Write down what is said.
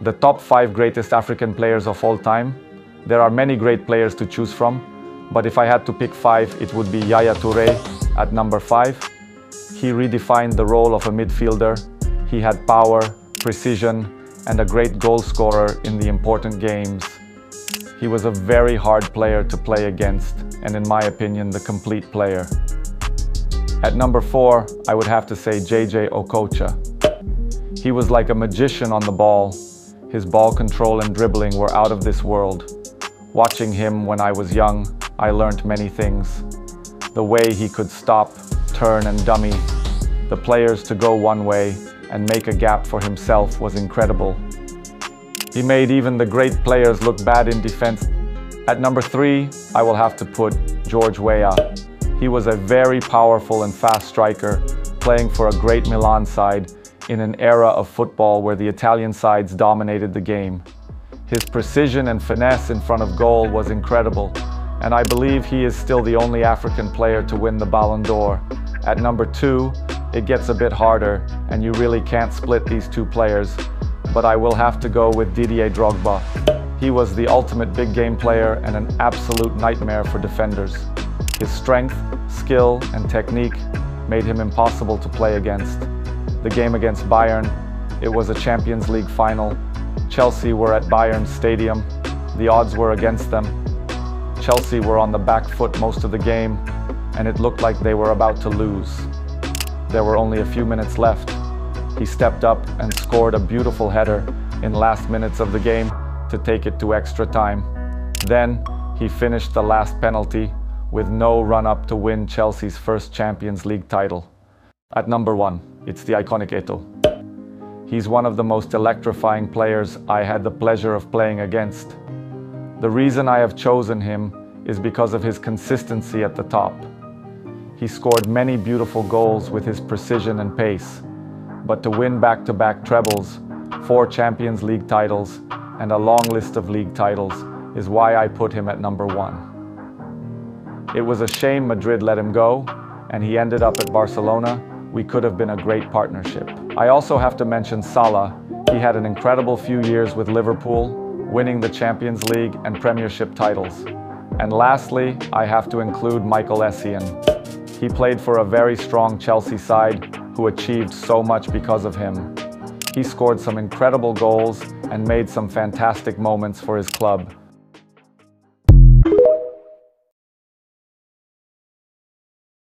the top five greatest African players of all time. There are many great players to choose from, but if I had to pick five, it would be Yaya Toure at number five. He redefined the role of a midfielder. He had power, precision, and a great goal scorer in the important games. He was a very hard player to play against, and in my opinion, the complete player. At number four, I would have to say JJ Okocha. He was like a magician on the ball. His ball control and dribbling were out of this world. Watching him when I was young, I learned many things. The way he could stop, turn and dummy, the players to go one way and make a gap for himself was incredible. He made even the great players look bad in defense. At number three, I will have to put George Weah. He was a very powerful and fast striker, playing for a great Milan side in an era of football where the Italian sides dominated the game. His precision and finesse in front of goal was incredible, and I believe he is still the only African player to win the Ballon d'Or. At number two, it gets a bit harder, and you really can't split these two players, but I will have to go with Didier Drogba. He was the ultimate big game player and an absolute nightmare for defenders. His strength, skill, and technique made him impossible to play against. The game against Bayern, it was a Champions League final. Chelsea were at Bayern Stadium. The odds were against them. Chelsea were on the back foot most of the game, and it looked like they were about to lose. There were only a few minutes left. He stepped up and scored a beautiful header in last minutes of the game to take it to extra time. Then he finished the last penalty with no run-up to win Chelsea's first Champions League title. At number one, it's the iconic Eto'o. He's one of the most electrifying players I had the pleasure of playing against. The reason I have chosen him is because of his consistency at the top. He scored many beautiful goals with his precision and pace, but to win back-to-back -back trebles, four Champions League titles, and a long list of league titles is why I put him at number one. It was a shame Madrid let him go, and he ended up at Barcelona. We could have been a great partnership. I also have to mention Salah. He had an incredible few years with Liverpool, winning the Champions League and Premiership titles. And lastly, I have to include Michael Essien. He played for a very strong Chelsea side who achieved so much because of him. He scored some incredible goals and made some fantastic moments for his club.